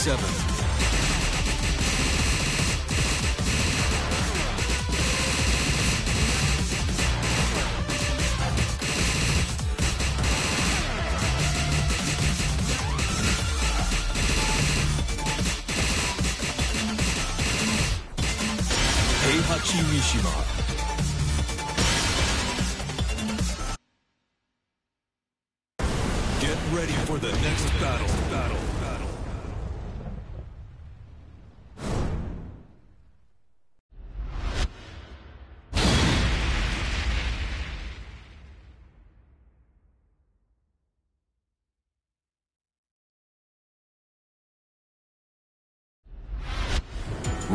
seven.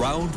Round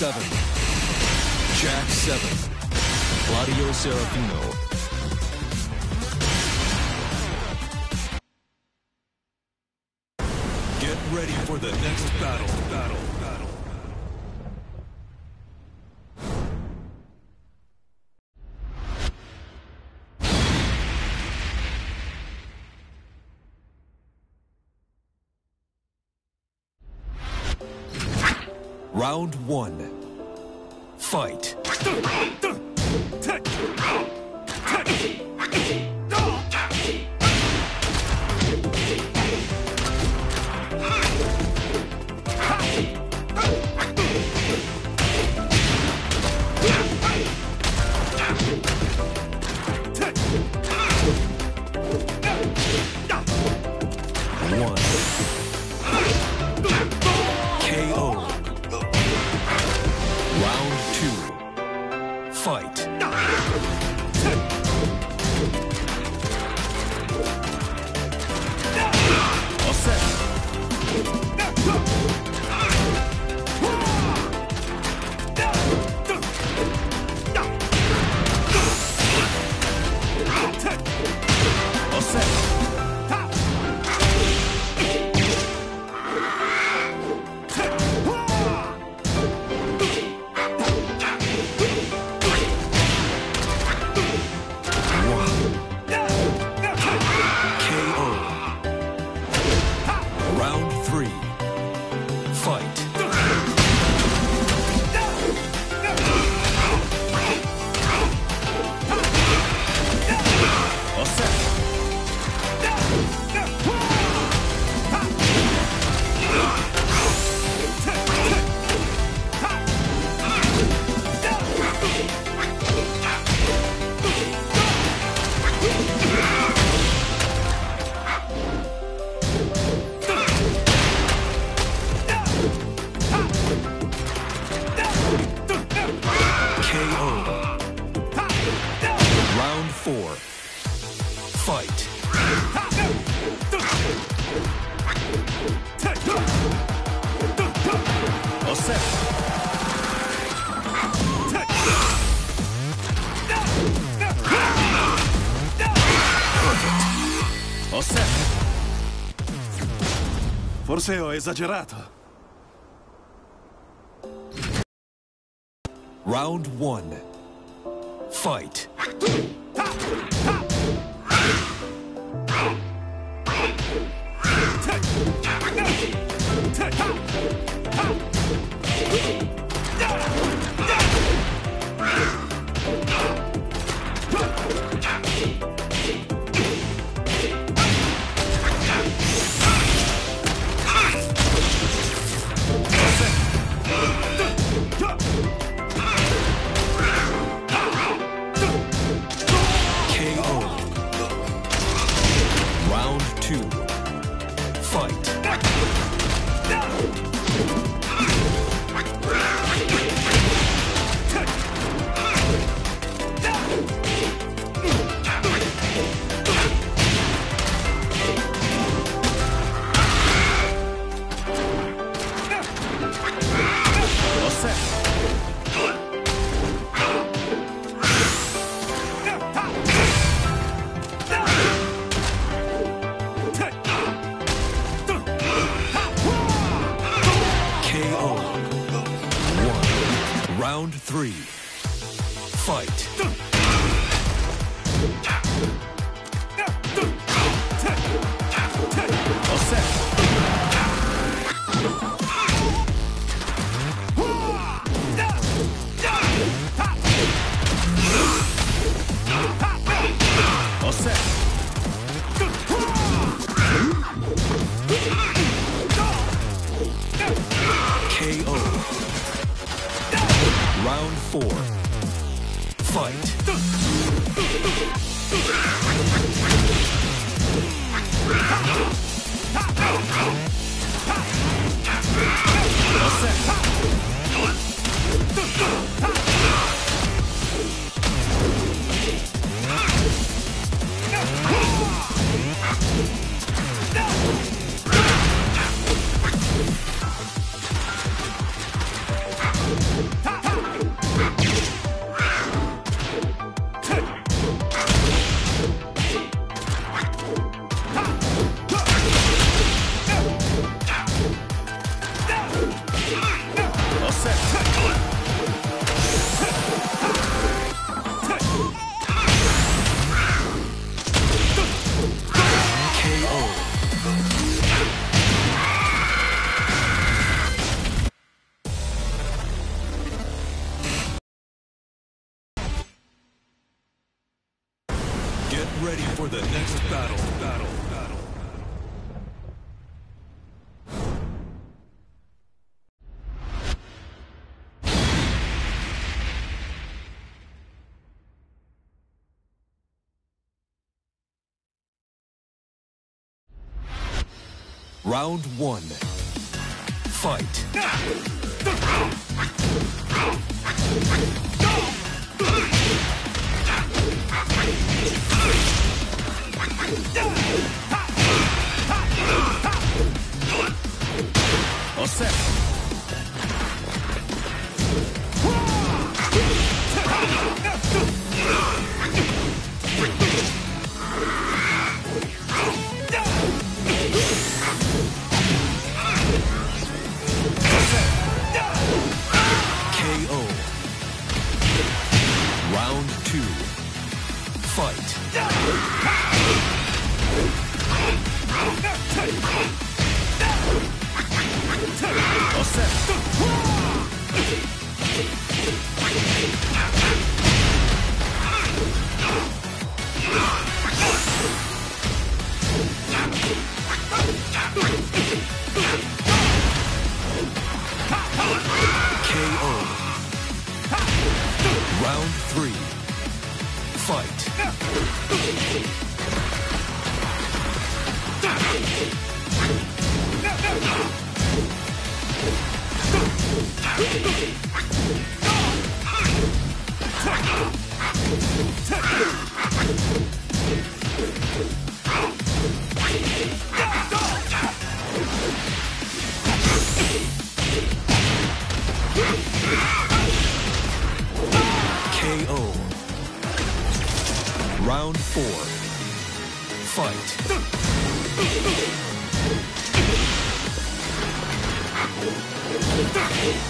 7. Jack 7. Claudio Serafino. Get ready for the next battle. Battle. Battle. Round one fight. Forse ho esagerato. Round one. Fight. Round one. Fight. KO. Assess.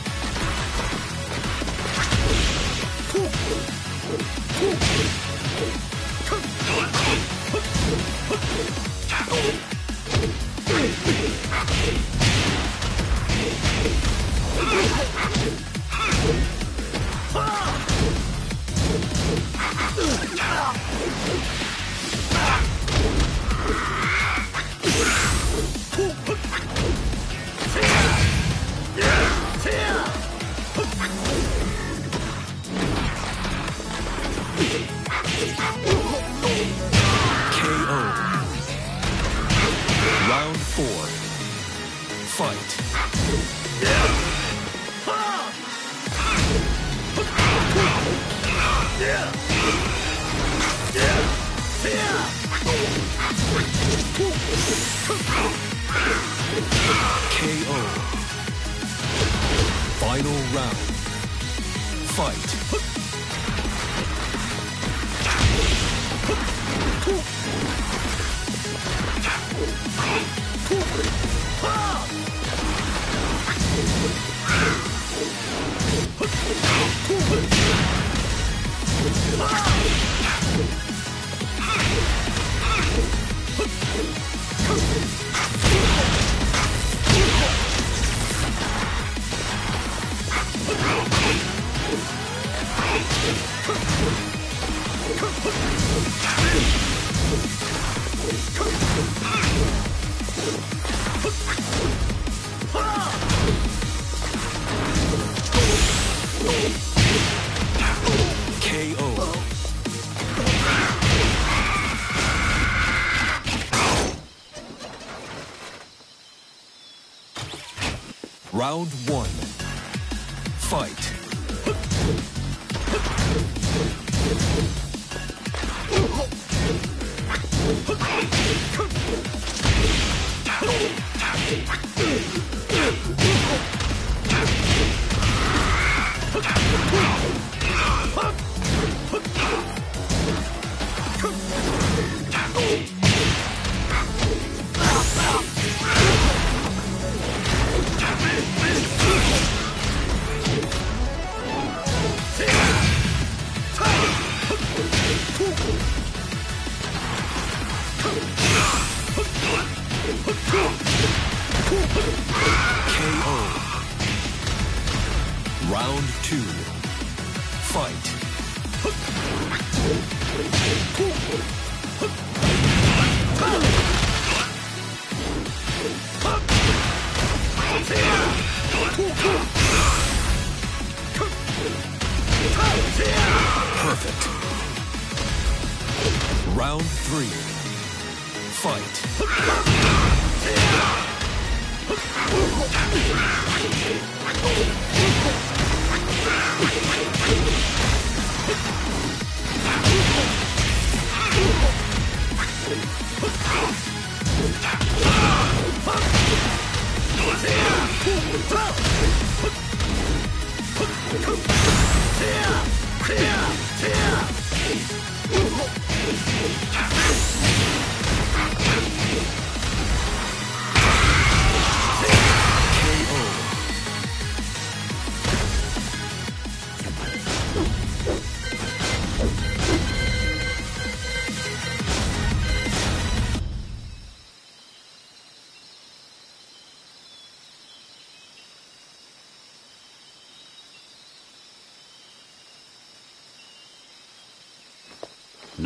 Round one.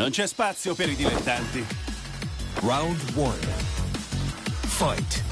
Non c'è spazio per i dilettanti. Round one. Fight.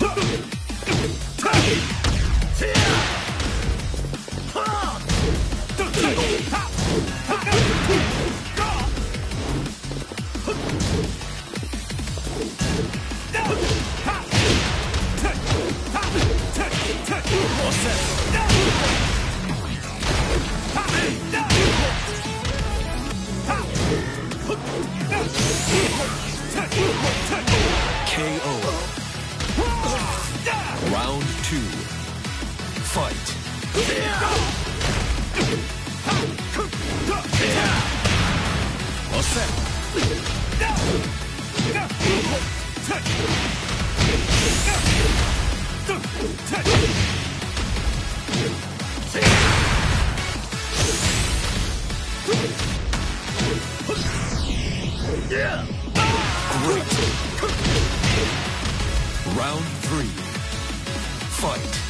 Round two. Fight. Great. Round three. Fight.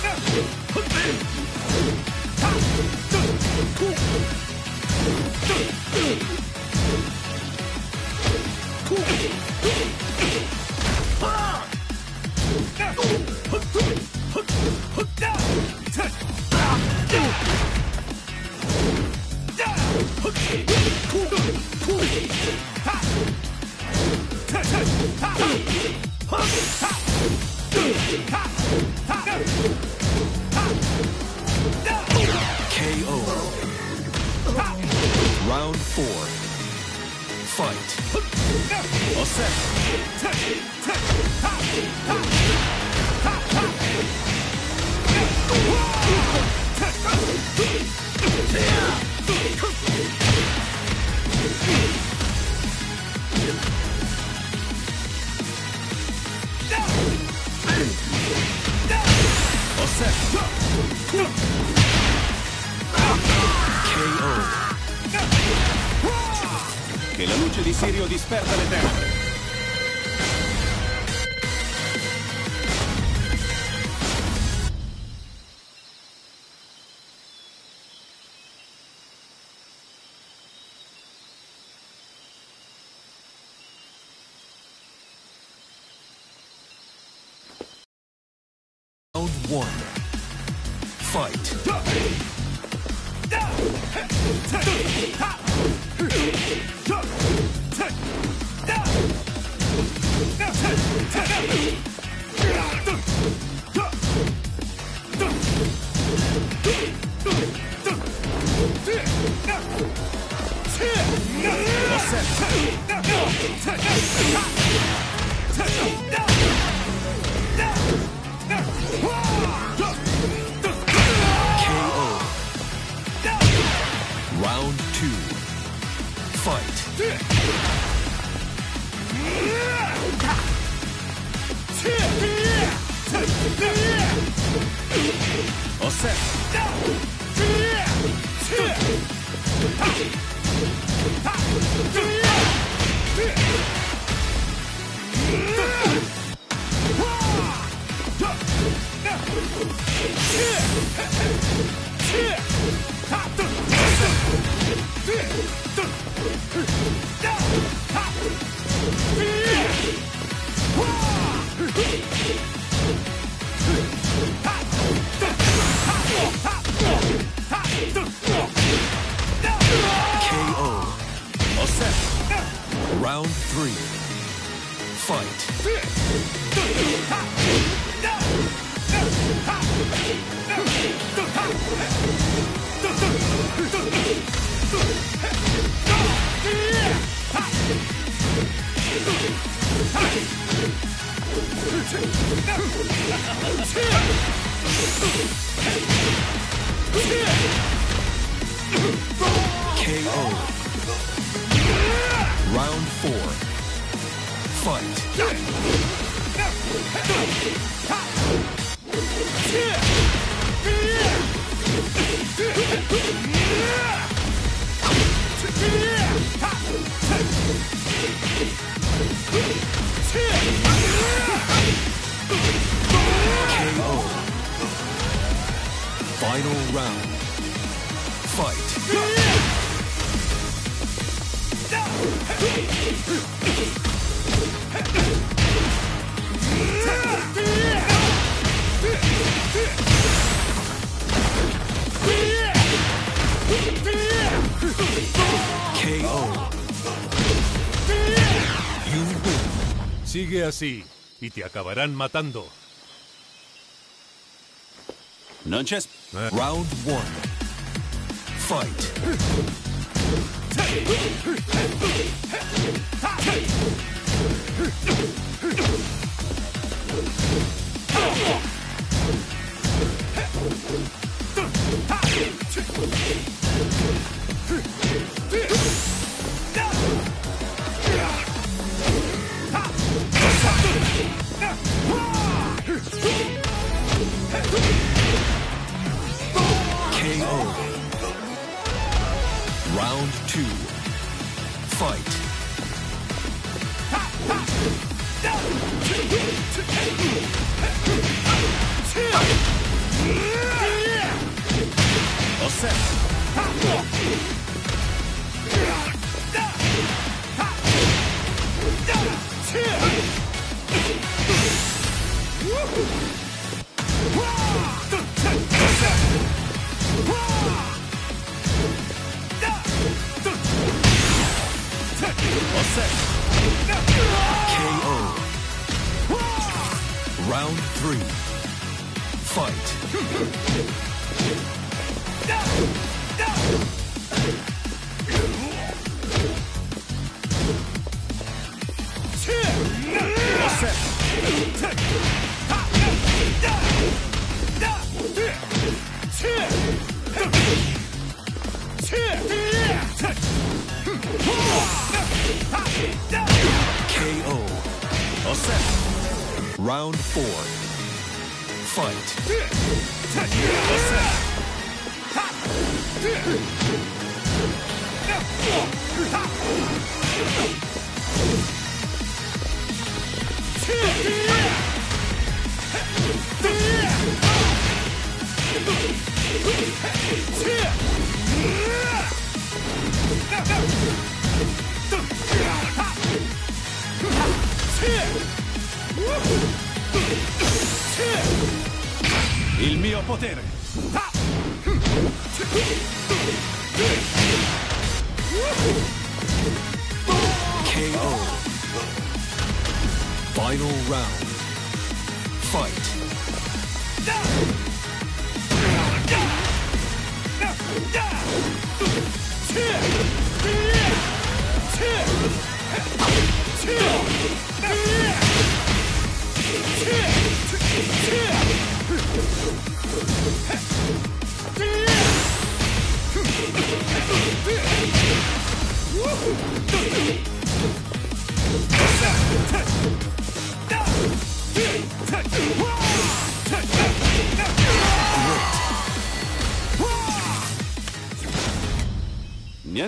Así y te acabarán matando. C'è... sp- Round one. Fight.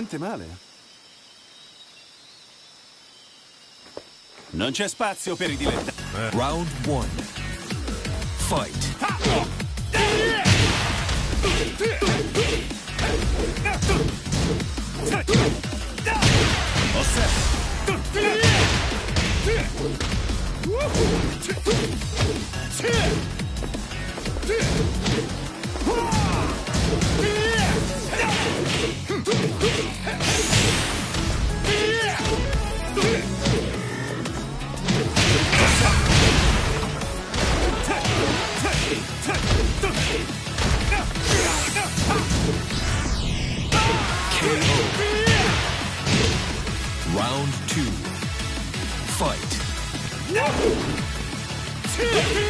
Niente male. Non c'è spazio per i dilettanti. Round one. Fight. Osserva. 어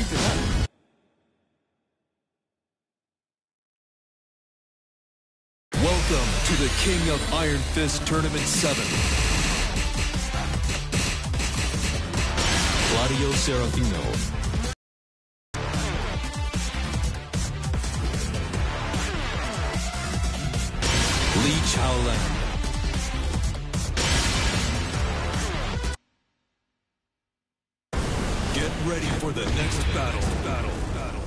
Welcome to the King of Iron Fist Tournament 7. Claudio Serafino. Lee Chaolan. Get ready for the next battle. Battle. Battle.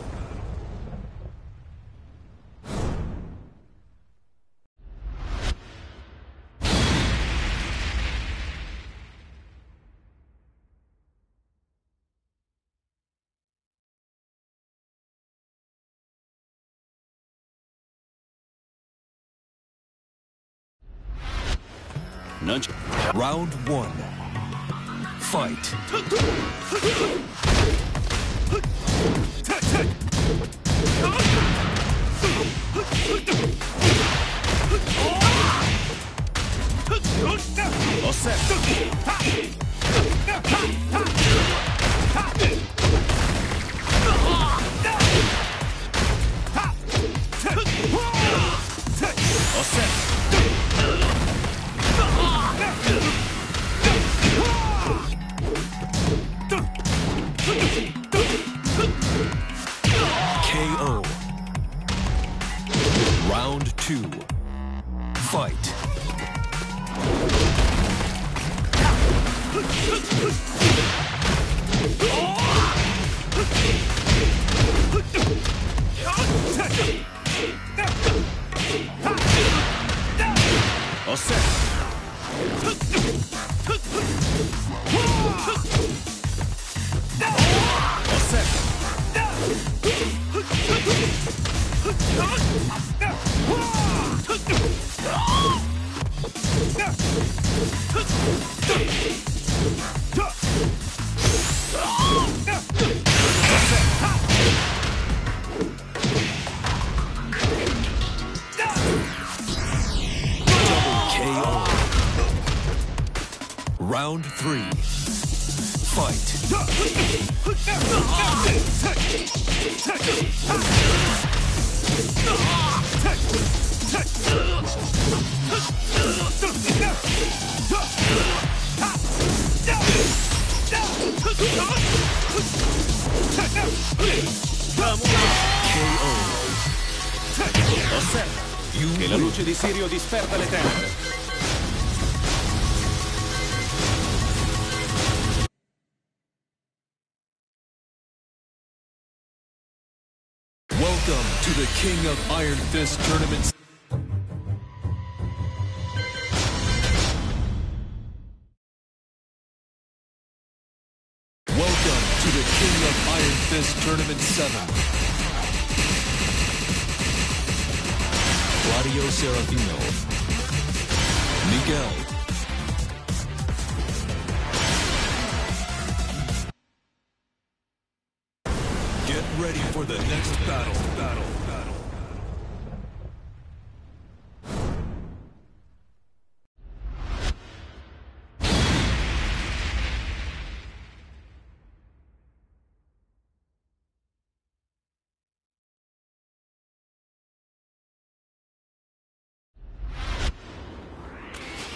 넌 저- Round one. Fight. All set. King of Iron Fist tournament. Welcome to the King of Iron Fist Tournament 7. Claudio Serafino. Miguel. Get ready for the next battle. Battle. Battle.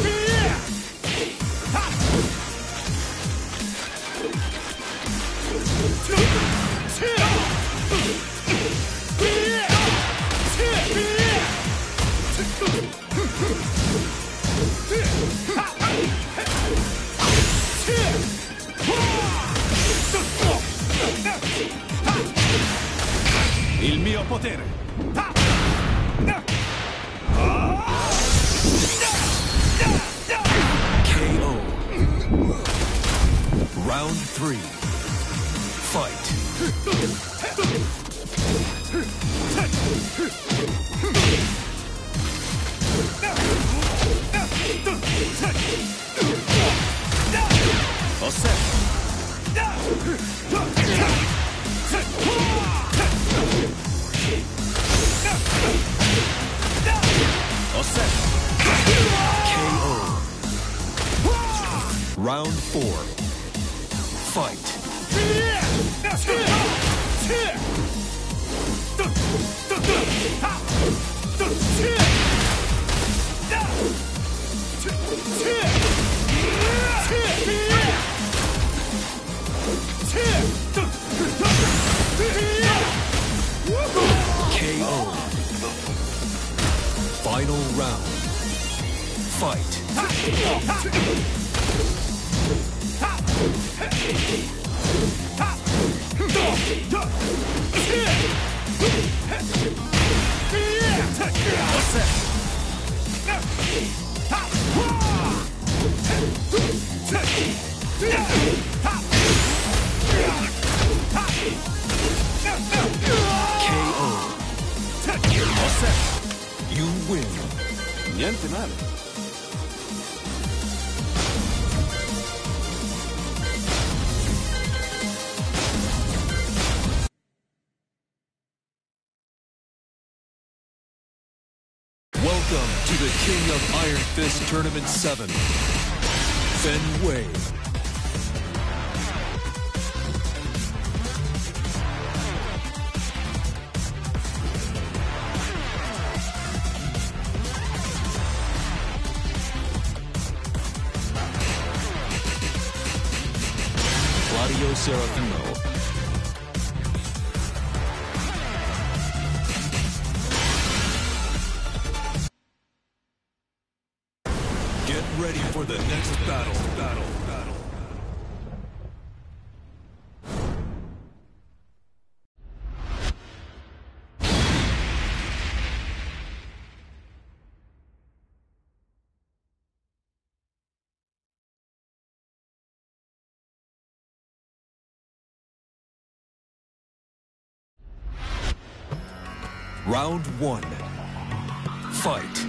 Il potere. KO. Round three. Fight. Four. Tournament 7. Feng Wei. Claudio Serafino. Round one. Fight.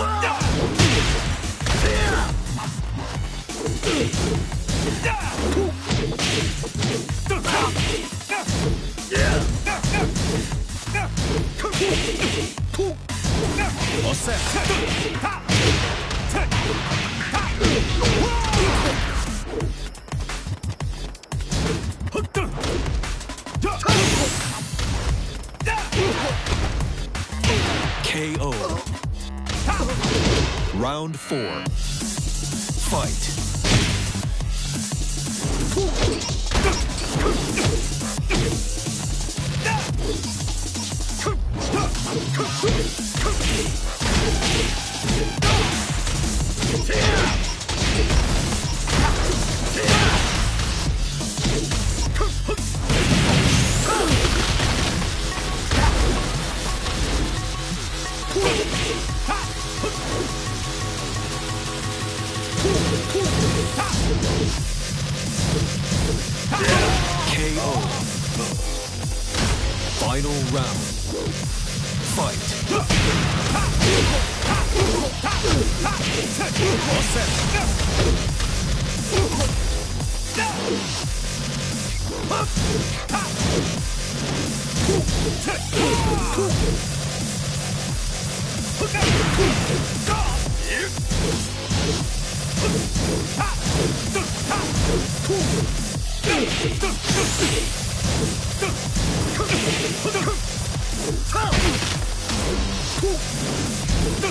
KO. Round four. Fight.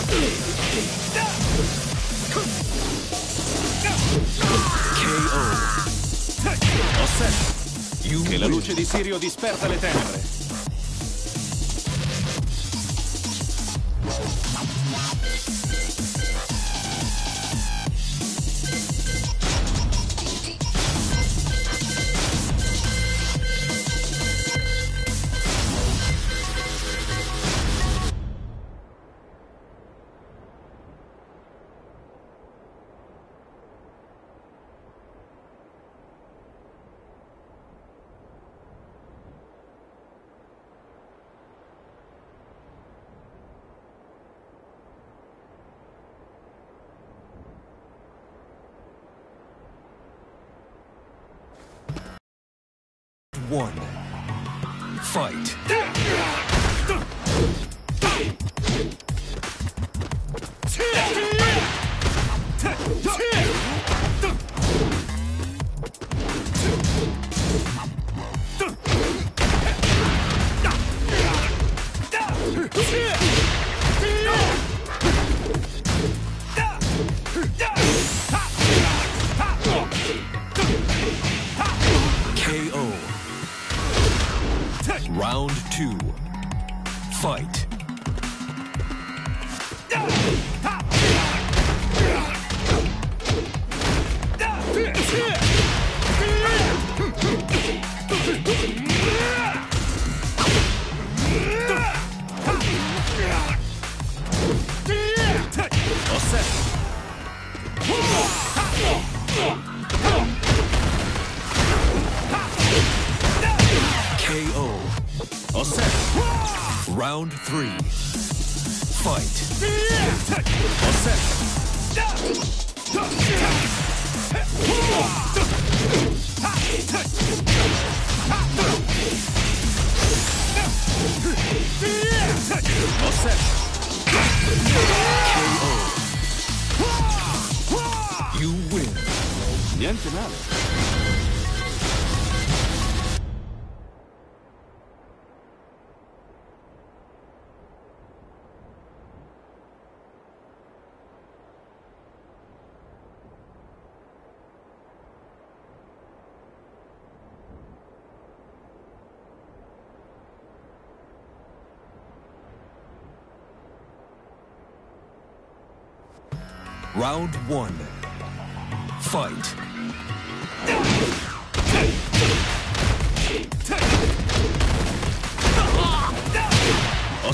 KO. You Che la luce di Sirio disperda le tenebre. Round three. Round one. Fight. A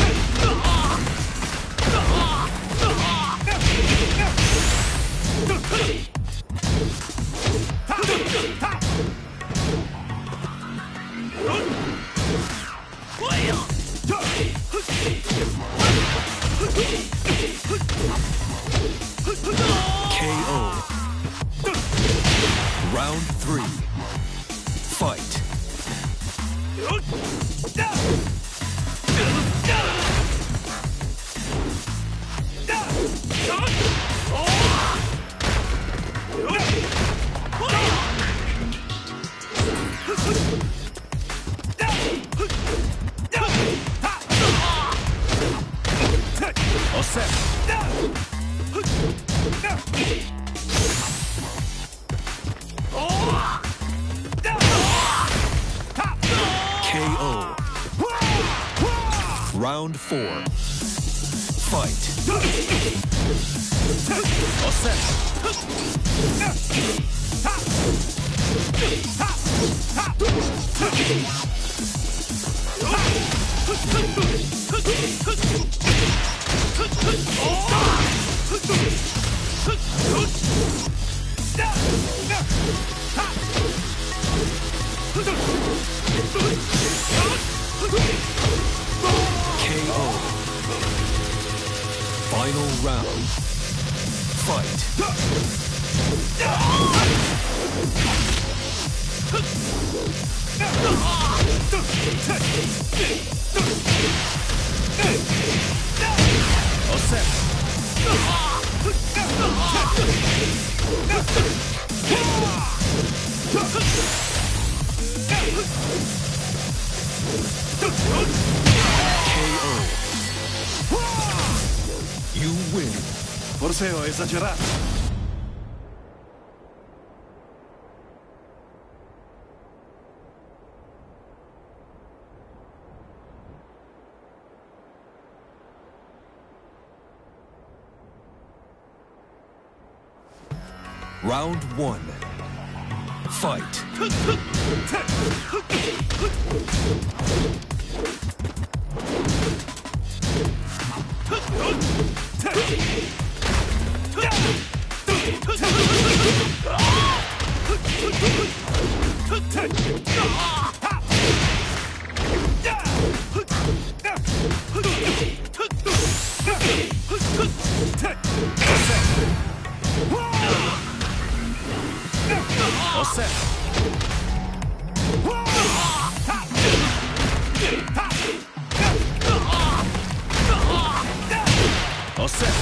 Esagerato. Round one. Fight. A set.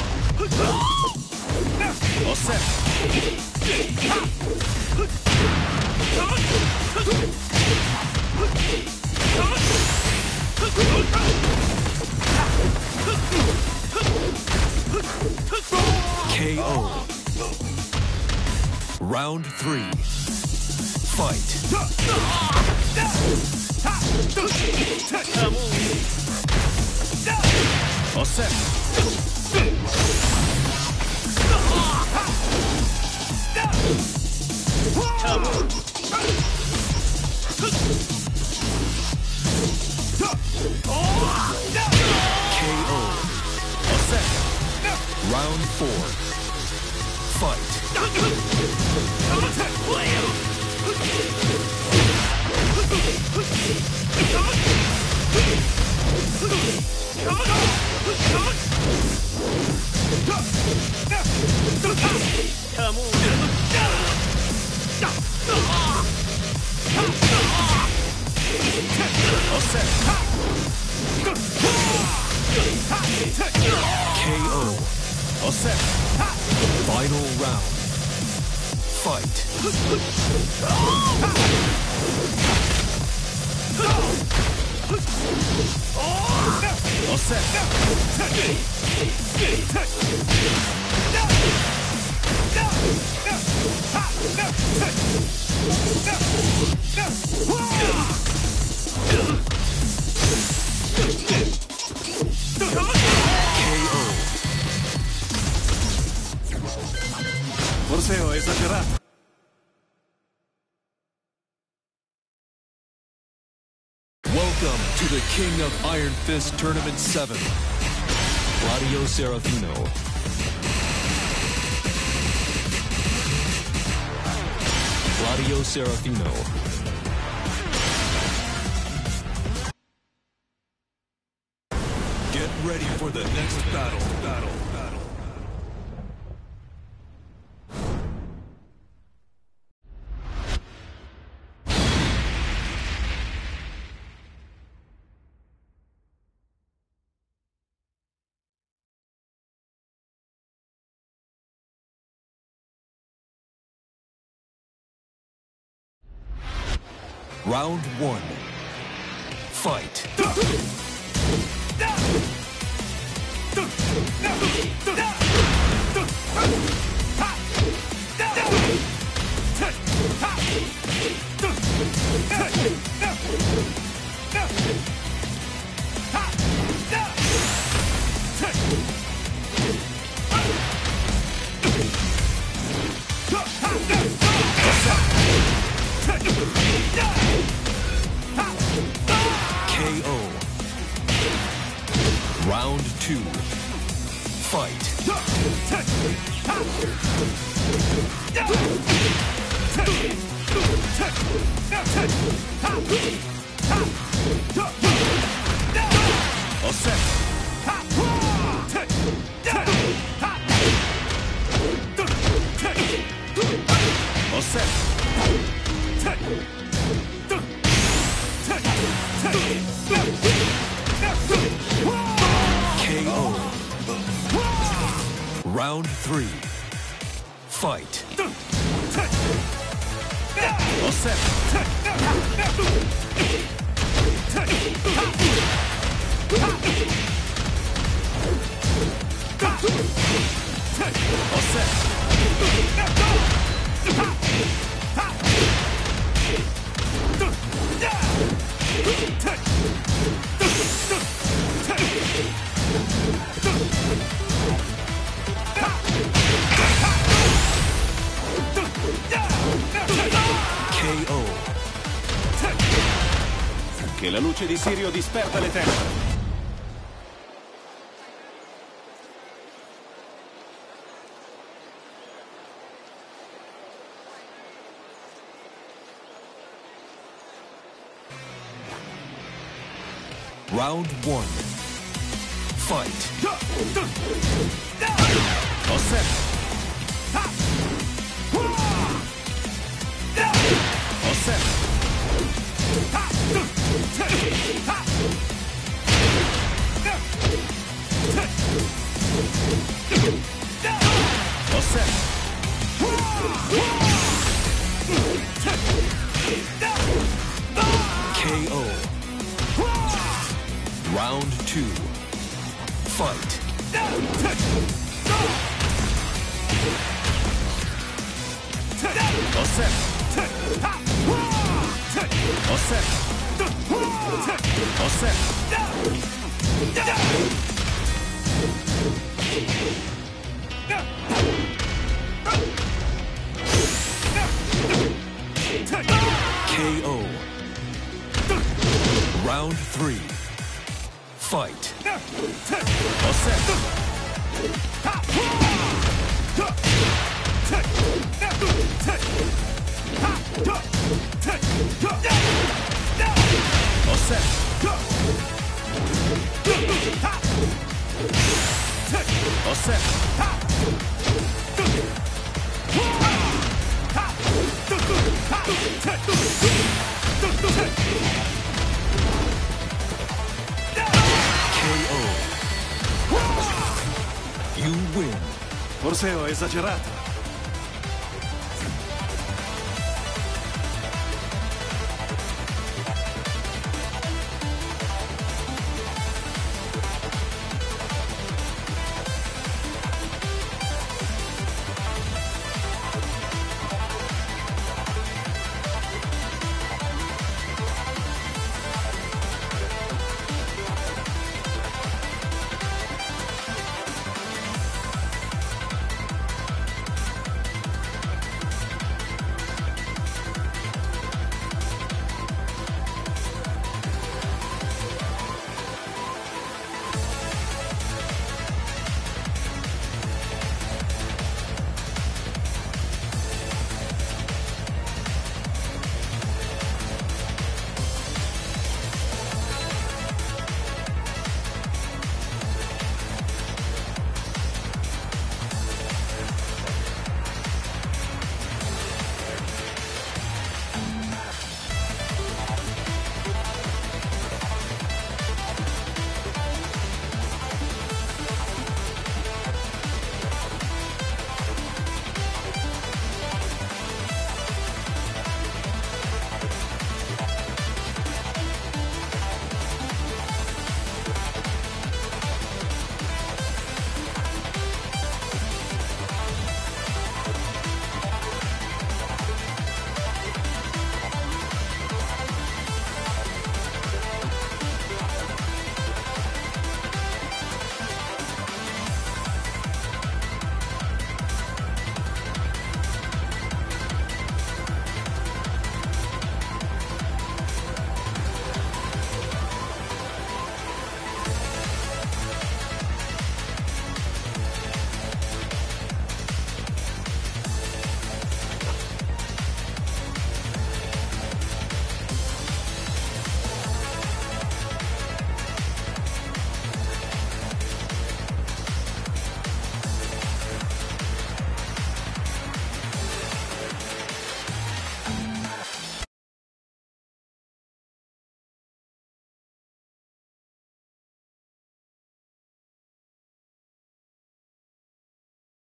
Round three. Forse ho esagerato. Welcome to the King of Iron Fist Tournament 7. Claudio Serafino. Claudio Serafino. Get ready for the next battle. Battle. Round one. Fight. KO. Round two. Fight. Osserva. Fight. Round one. KO. Round three. Fight. Osserva. museo esagerato.